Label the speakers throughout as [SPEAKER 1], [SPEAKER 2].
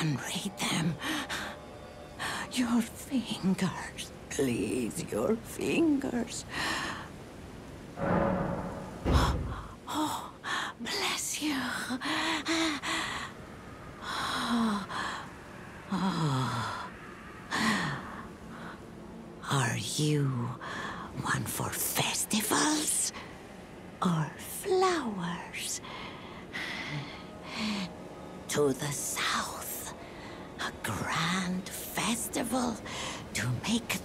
[SPEAKER 1] can read them. Your fingers. Please, your fingers. Oh, bless you. Are you one for festivals to make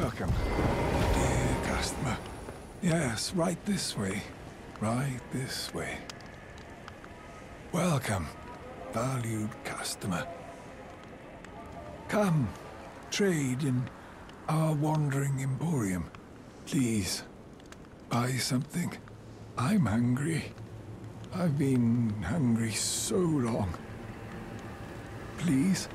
[SPEAKER 2] Welcome, dear customer. Yes, right this way. Right this way. Welcome, valued customer. Come, trade in our wandering emporium. Please, buy something. I'm hungry. I've been hungry so long. Please?